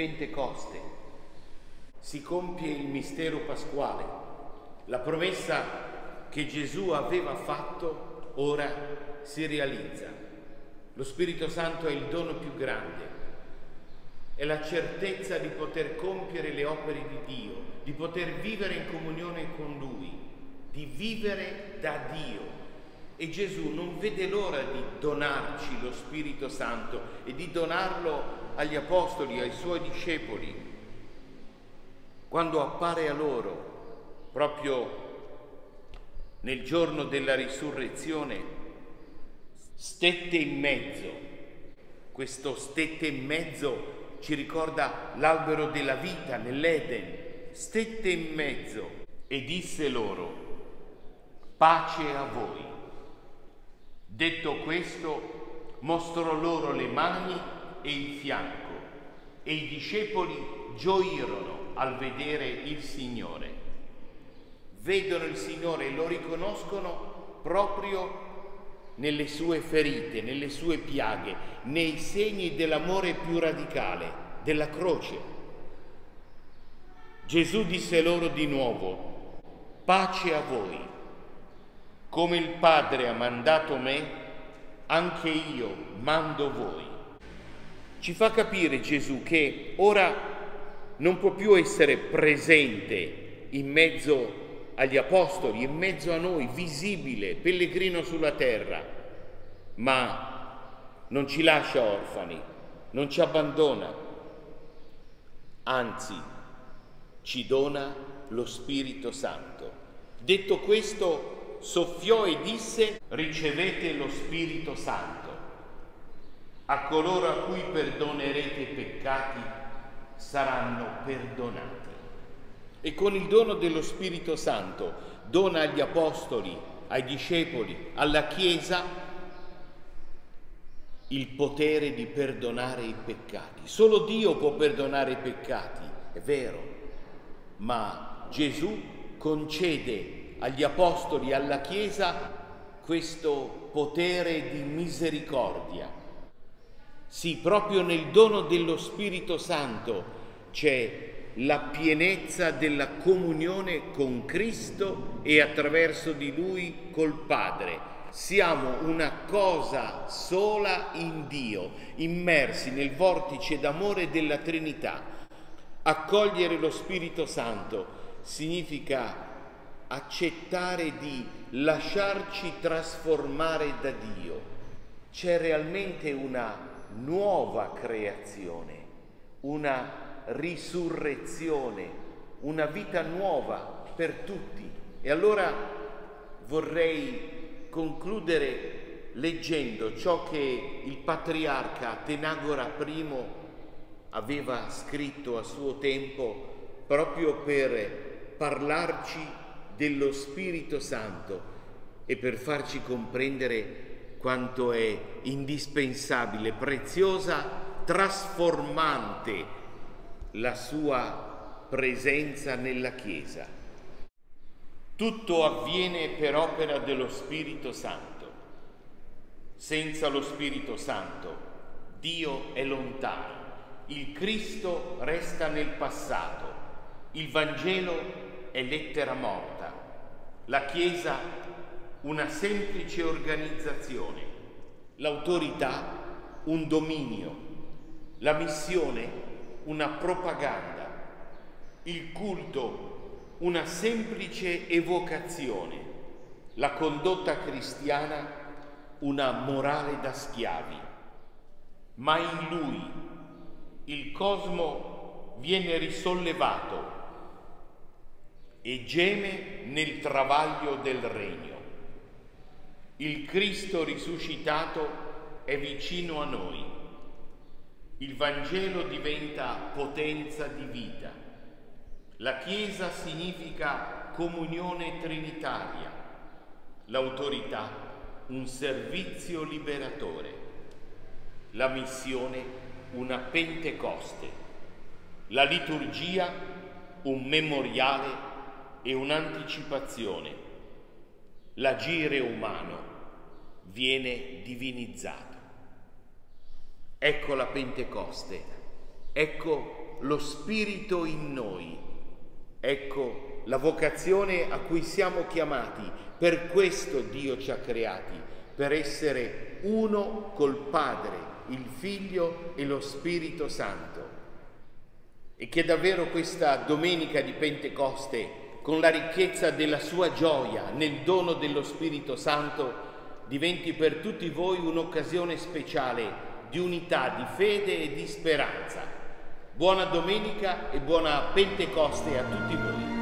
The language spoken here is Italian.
Pentecoste si compie il mistero pasquale, la promessa che Gesù aveva fatto ora si realizza. Lo Spirito Santo è il dono più grande, è la certezza di poter compiere le opere di Dio, di poter vivere in comunione con Lui, di vivere da Dio. E Gesù non vede l'ora di donarci lo Spirito Santo e di donarlo agli apostoli, ai suoi discepoli. Quando appare a loro, proprio nel giorno della risurrezione, stette in mezzo. Questo stette in mezzo ci ricorda l'albero della vita nell'Eden. Stette in mezzo e disse loro, pace a voi. Detto questo, mostrò loro le mani e il fianco e i discepoli gioirono al vedere il Signore. Vedono il Signore e lo riconoscono proprio nelle sue ferite, nelle sue piaghe, nei segni dell'amore più radicale, della croce. Gesù disse loro di nuovo, pace a voi, come il Padre ha mandato me, anche io mando voi. Ci fa capire Gesù che ora non può più essere presente in mezzo agli apostoli, in mezzo a noi, visibile, pellegrino sulla terra, ma non ci lascia orfani, non ci abbandona, anzi ci dona lo Spirito Santo. Detto questo, soffiò e disse, ricevete lo Spirito Santo. A coloro a cui perdonerete i peccati saranno perdonati e con il dono dello Spirito Santo dona agli apostoli, ai discepoli, alla Chiesa il potere di perdonare i peccati. Solo Dio può perdonare i peccati, è vero, ma Gesù concede agli apostoli alla Chiesa questo potere di misericordia. Sì, proprio nel dono dello Spirito Santo c'è la pienezza della comunione con Cristo e attraverso di Lui col Padre. Siamo una cosa sola in Dio, immersi nel vortice d'amore della Trinità. Accogliere lo Spirito Santo significa accettare di lasciarci trasformare da Dio. C'è realmente una nuova creazione, una risurrezione, una vita nuova per tutti. E allora vorrei concludere leggendo ciò che il patriarca Tenagora I aveva scritto a suo tempo proprio per parlarci dello Spirito Santo e per farci comprendere quanto è indispensabile, preziosa, trasformante la sua presenza nella Chiesa. Tutto avviene per opera dello Spirito Santo. Senza lo Spirito Santo Dio è lontano, il Cristo resta nel passato, il Vangelo è lettera morta, la Chiesa una semplice organizzazione, l'autorità un dominio, la missione una propaganda, il culto una semplice evocazione, la condotta cristiana una morale da schiavi. Ma in lui il cosmo viene risollevato e geme nel travaglio del regno. Il Cristo risuscitato è vicino a noi il Vangelo diventa potenza di vita. La Chiesa significa comunione trinitaria, l'autorità un servizio liberatore, la missione una Pentecoste, la liturgia un memoriale e un'anticipazione. L'agire umano viene divinizzato. Ecco la Pentecoste, Ecco lo Spirito in noi. Ecco la vocazione a cui siamo chiamati. Per questo Dio ci ha creati, per essere uno col Padre, il Figlio e lo Spirito Santo. E che davvero questa domenica di Pentecoste, con la ricchezza della sua gioia nel dono dello Spirito Santo, diventi per tutti voi un'occasione speciale di unità, di fede e di speranza. Buona domenica e buona Pentecoste a tutti voi.